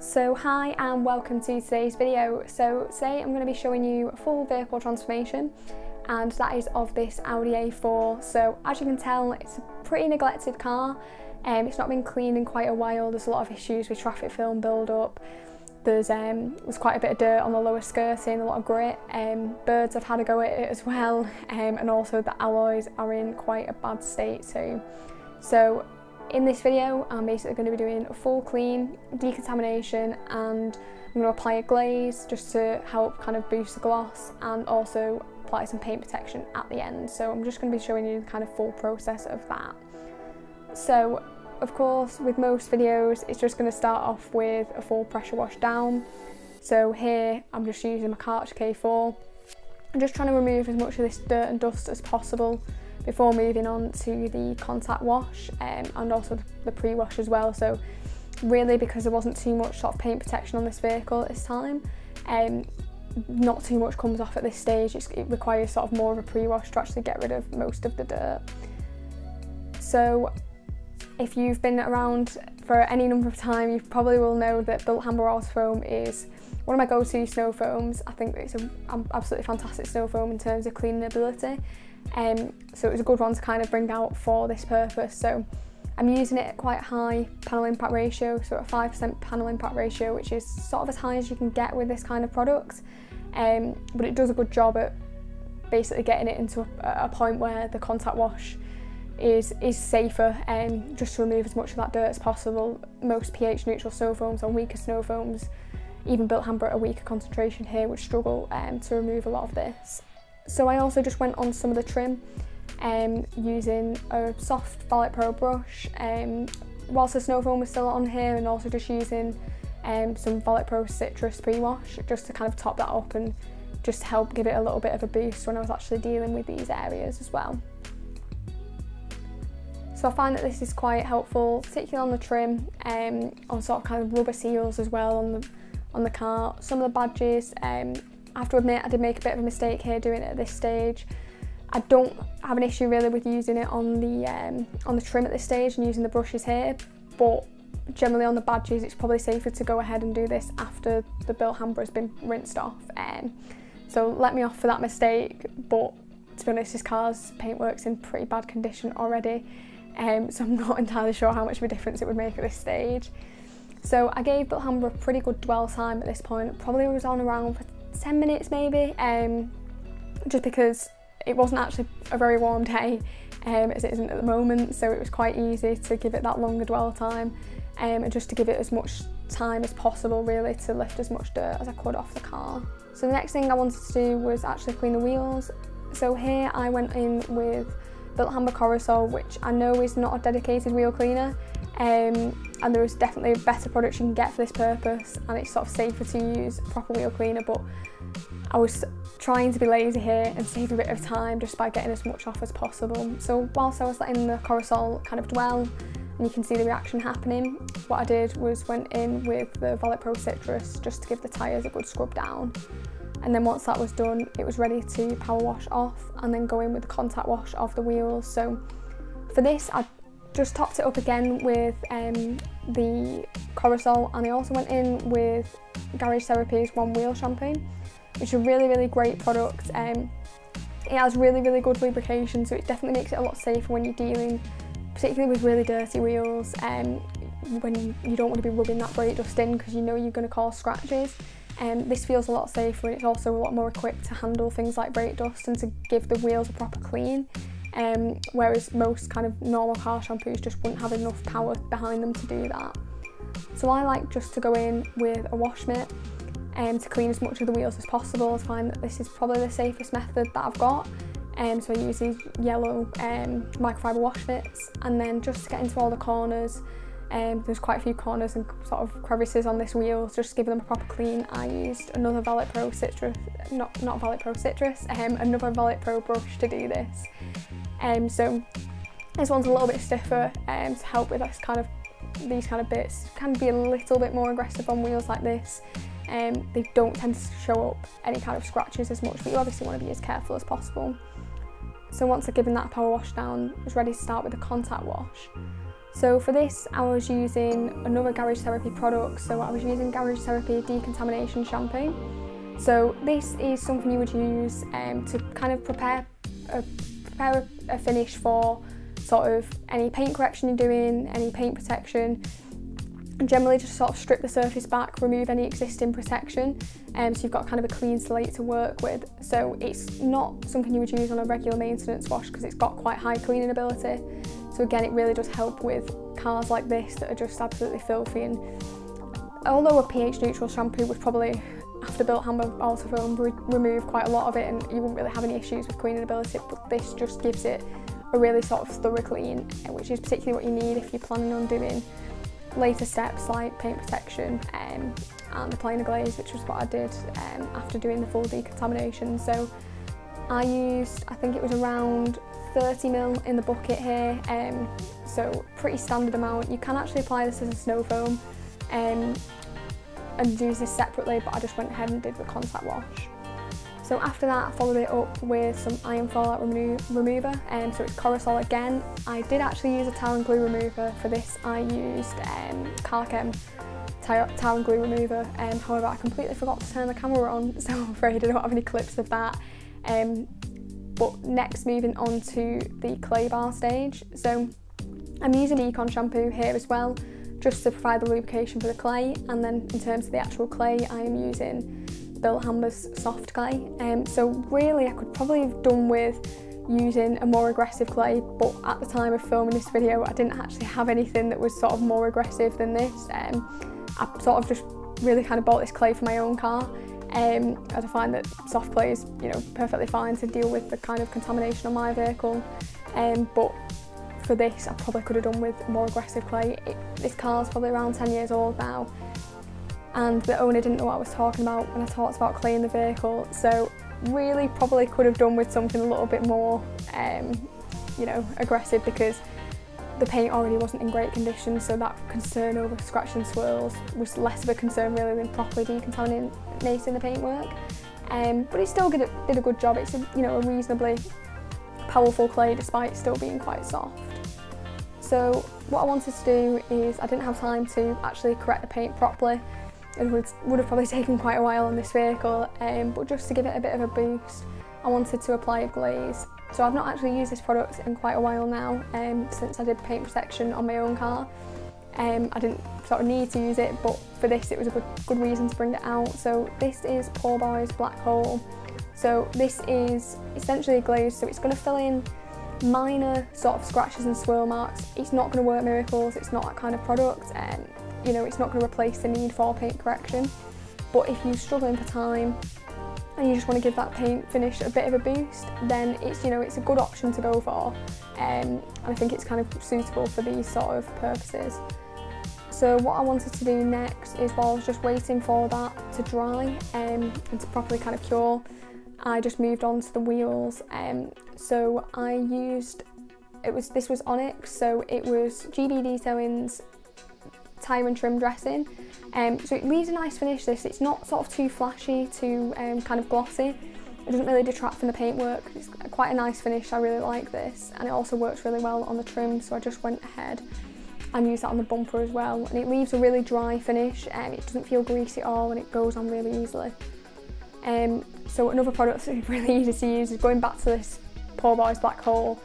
So hi and welcome to today's video. So today I'm going to be showing you a full vehicle transformation and that is of this Audi A4. So as you can tell it's a pretty neglected car. Um, it's not been cleaned in quite a while, there's a lot of issues with traffic film build up. There's, um, quite a bit of dirt on the lower skirting, a lot of grit. Um, birds have had a go at it as well um, and also the alloys are in quite a bad state too. So in this video, I'm basically going to be doing a full clean, decontamination, and I'm going to apply a glaze just to help kind of boost the gloss and also apply some paint protection at the end. So I'm just going to be showing you the kind of full process of that. So of course, with most videos, it's just going to start off with a full pressure wash down. So here, I'm just using my Karcher K4. I'm just trying to remove as much of this dirt and dust as possible before moving on to the contact wash um, and also the pre-wash as well. So really because there wasn't too much sort of paint protection on this vehicle at this time, um, not too much comes off at this stage. It's, it requires sort of more of a pre-wash to actually get rid of most of the dirt. So if you've been around for any number of time, you probably will know that Bilt Bilthamber Foam is one of my go-to snow foams. I think it's an absolutely fantastic snow foam in terms of cleaning ability. Um, so it was a good one to kind of bring out for this purpose. So I'm using it at quite high panel impact ratio, so a 5% panel impact ratio, which is sort of as high as you can get with this kind of product. Um, but it does a good job at basically getting it into a, a point where the contact wash is is safer um, just to remove as much of that dirt as possible. Most pH neutral snow foams or weaker snow foams, even Bilt Hamber at a weaker concentration here would struggle um, to remove a lot of this. So I also just went on some of the trim um, using a soft Valet Pro brush um, whilst the snow foam was still on here and also just using um, some Valet Pro Citrus pre-wash just to kind of top that up and just help give it a little bit of a boost when I was actually dealing with these areas as well. So I find that this is quite helpful, particularly on the trim, um, on sort of kind of rubber seals as well on the on the car. Some of the badges, um, I have to admit I did make a bit of a mistake here doing it at this stage. I don't have an issue really with using it on the um, on the trim at this stage and using the brushes here, but generally on the badges it's probably safer to go ahead and do this after the Bilt Hamber has been rinsed off. Um, so let me off for that mistake, but to be honest this car's paintwork's in pretty bad condition already, um, so I'm not entirely sure how much of a difference it would make at this stage. So I gave Bilt Hamber a pretty good dwell time at this point, probably was on around for 10 minutes maybe, um, just because it wasn't actually a very warm day um, as it isn't at the moment, so it was quite easy to give it that longer dwell time um, and just to give it as much time as possible really to lift as much dirt as I could off the car. So the next thing I wanted to do was actually clean the wheels. So here I went in with Bilthamber Korrosol, which I know is not a dedicated wheel cleaner, um, and there is definitely a better product you can get for this purpose and it's sort of safer to use proper wheel cleaner but I was trying to be lazy here and save a bit of time just by getting as much off as possible. So whilst I was letting the Korrosol kind of dwell and you can see the reaction happening, what I did was went in with the Valet Pro Citrus just to give the tyres a good scrub down. And then once that was done, it was ready to power wash off and then go in with the contact wash of the wheels. So for this, I just topped it up again with um, the Korrosol and I also went in with Garage Therapy's One Wheel Shampoo, which is a really, really great product. Um, it has really, really good lubrication, so it definitely makes it a lot safer when you're dealing, particularly with really dirty wheels, um, when you don't want to be rubbing that brake dust in because you know you're going to cause scratches. Um, this feels a lot safer and it's also a lot more equipped to handle things like brake dust and to give the wheels a proper clean um, whereas most kind of normal car shampoos just wouldn't have enough power behind them to do that. So I like just to go in with a wash mitt um, to clean as much of the wheels as possible. I find that this is probably the safest method that I've got. Um, so I use these yellow um, microfiber wash mitts and then just to get into all the corners, um, there's quite a few corners and sort of crevices on this wheel, so just giving them a proper clean. I used another Valet Pro Citrus, not, not Valet Pro Citrus, um, another Valet Pro brush to do this. Um, so this one's a little bit stiffer um, to help with this kind of these kind of bits. Can be a little bit more aggressive on wheels like this. Um, they don't tend to show up any kind of scratches as much, but you obviously want to be as careful as possible. So once I've given that power wash down, I was ready to start with the contact wash. So for this I was using another Garage Therapy product, so I was using Garage Therapy Decontamination Shampoo. So this is something you would use um, to kind of prepare a, prepare a finish for sort of any paint correction you're doing, any paint protection, and generally just sort of strip the surface back, remove any existing protection, um, so you've got kind of a clean slate to work with. So it's not something you would use on a regular maintenance wash because it's got quite high cleaning ability. So again, it really does help with cars like this that are just absolutely filthy. And although a pH neutral shampoo would probably, after Bilt Hamber Auto Foam, re remove quite a lot of it and you wouldn't really have any issues with cleaning ability, but this just gives it a really sort of thorough clean, which is particularly what you need if you're planning on doing later steps like paint protection um, and applying the glaze, which was what I did um, after doing the full decontamination. So I used, I think it was around 30 ml in the bucket here, um, so pretty standard amount. You can actually apply this as a snow foam um, and use this separately, but I just went ahead and did the contact wash. So after that, I followed it up with some iron fallout remo remover, um, so it's Korrosol again. I did actually use a tar and glue remover for this. I used um, Carchem tar and glue remover, um, however I completely forgot to turn the camera on, so I'm afraid I don't have any clips of that. Um, but next moving on to the clay bar stage. So I'm using Econ shampoo here as well, just to provide the lubrication for the clay, and then in terms of the actual clay, I am using Bilt Hamber's soft clay. Um, so really I could probably have done with using a more aggressive clay but at the time of filming this video I didn't actually have anything that was sort of more aggressive than this. Um, I sort of just really kind of bought this clay for my own car um, as I find that soft clay is you know perfectly fine to deal with the kind of contamination on my vehicle um, but for this I probably could have done with more aggressive clay. It, this car's probably around 10 years old now. And the owner didn't know what I was talking about when I talked about cleaning the vehicle. So really probably could have done with something a little bit more um, you know aggressive because the paint already wasn't in great condition so that concern over scratch and swirls was less of a concern really than properly decontaminating the paintwork. Um, but it still did a, did a good job. It's a, you know a reasonably powerful clay despite still being quite soft so what I wanted to do is I didn't have time to actually correct the paint properly it would, would have probably taken quite a while on this vehicle, um, but just to give it a bit of a boost, I wanted to apply a glaze. So I've not actually used this product in quite a while now, um, since I did paint protection on my own car. Um, I didn't sort of need to use it, but for this it was a good, good reason to bring it out. So this is Poor Boys Black Hole. So this is essentially a glaze, so it's going to fill in minor sort of scratches and swirl marks. It's not going to work miracles, it's not that kind of product. and you know, it's not going to replace the need for paint correction. But if you're struggling for time and you just want to give that paint finish a bit of a boost, then it's, you know, it's a good option to go for. Um, and I think it's kind of suitable for these sort of purposes. So what I wanted to do next is while I was just waiting for that to dry um, and to properly kind of cure, I just moved on to the wheels. Um, so I used, it was this was Onyx, so it was GB Detailing's tyre and trim dressing. Um, so it leaves a nice finish this, it's not sort of too flashy, too um, kind of glossy. It doesn't really detract from the paintwork, it's quite a nice finish, I really like this. And it also works really well on the trim, so I just went ahead and used that on the bumper as well. And it leaves a really dry finish, and it doesn't feel greasy at all, and it goes on really easily. Um, so another product that's really easy to use is going back to this Poor Boys Black Hole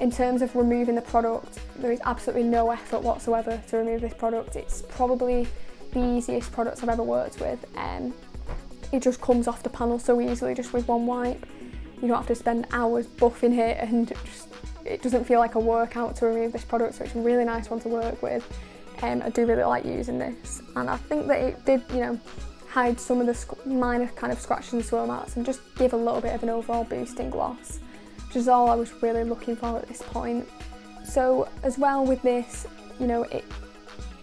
in terms of removing the product, there is absolutely no effort whatsoever to remove this product. It's probably the easiest product I've ever worked with. Um, it just comes off the panel so easily just with one wipe. You don't have to spend hours buffing it and just, it doesn't feel like a workout to remove this product so it's a really nice one to work with. Um, I do really like using this and I think that it did, you know, hide some of the minor kind of scratches and swirl marks and just give a little bit of an overall boost in gloss which is all I was really looking for at this point. So as well with this, you know, it,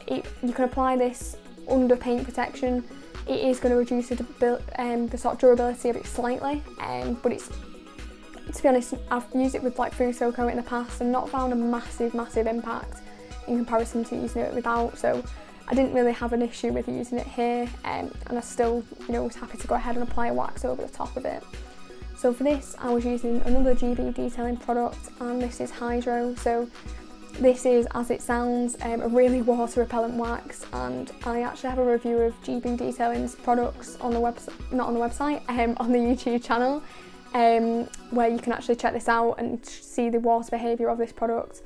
it you can apply this under paint protection. It is going to reduce the, um, the sort of durability of it slightly, um, but it's to be honest, I've used it with like Fusso Coat in the past and not found a massive, massive impact in comparison to using it without. So I didn't really have an issue with using it here, um, and I still, you know, was happy to go ahead and apply a wax over the top of it. So for this I was using another GB detailing product and this is Hydro. So this is, as it sounds, um, a really water repellent wax and I actually have a review of GB Detailing's products on the website, not on the website, um, on the YouTube channel um, where you can actually check this out and see the water behaviour of this product.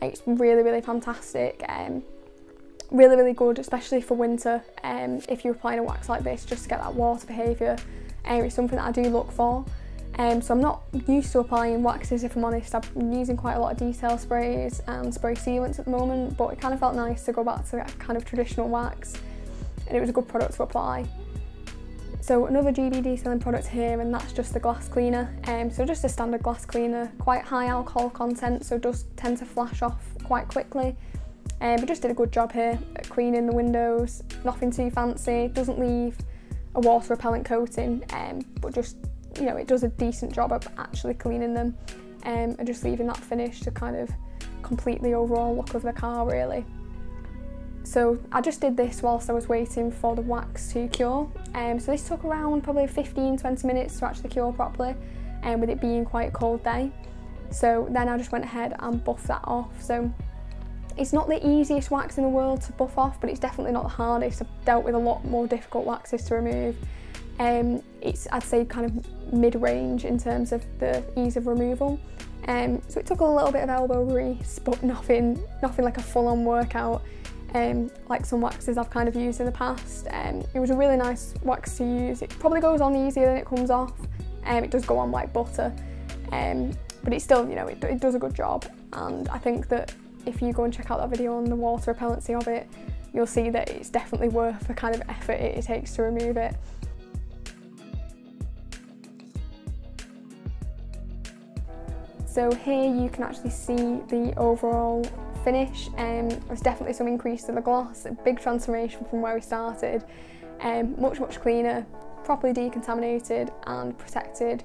It's really, really fantastic. Um, really, really good, especially for winter. Um, if you're applying a wax like this, just to get that water behaviour. Um, it's something that I do look for. Um, so I'm not used to applying waxes if I'm honest. I'm using quite a lot of detail sprays and spray sealants at the moment, but it kind of felt nice to go back to that kind of traditional wax and it was a good product to apply. So another GB Detailing product here and that's just the glass cleaner. Um, so just a standard glass cleaner, quite high alcohol content so does tend to flash off quite quickly. Um, but just did a good job here at cleaning the windows, nothing too fancy, doesn't leave a water repellent coating um, but just you know, it does a decent job of actually cleaning them um, and just leaving that finish to kind of complete the overall look of the car really. So I just did this whilst I was waiting for the wax to cure. Um, so this took around probably 15-20 minutes to actually cure properly and um, with it being quite a cold day. So then I just went ahead and buffed that off. So it's not the easiest wax in the world to buff off, but it's definitely not the hardest. I've dealt with a lot more difficult waxes to remove. Um, it's, I'd say, kind of mid-range in terms of the ease of removal. Um, so it took a little bit of elbow grease, but nothing, nothing like a full-on workout, um, like some waxes I've kind of used in the past. Um, it was a really nice wax to use. It probably goes on easier than it comes off. Um, it does go on like butter, um, but it still, you know, it, it does a good job. And I think that if you go and check out that video on the water repellency of it, you'll see that it's definitely worth the kind of effort it takes to remove it. So here you can actually see the overall finish. Um, there's definitely some increase in the gloss, a big transformation from where we started. Um, much, much cleaner, properly decontaminated and protected,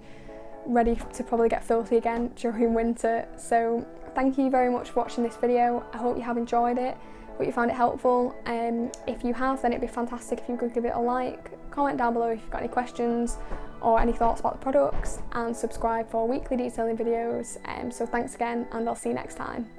ready to probably get filthy again during winter. So thank you very much for watching this video. I hope you have enjoyed it, hope you found it helpful. Um, if you have, then it'd be fantastic if you could give it a like, comment down below if you've got any questions or any thoughts about the products and subscribe for weekly detailing videos. Um, so thanks again and I'll see you next time.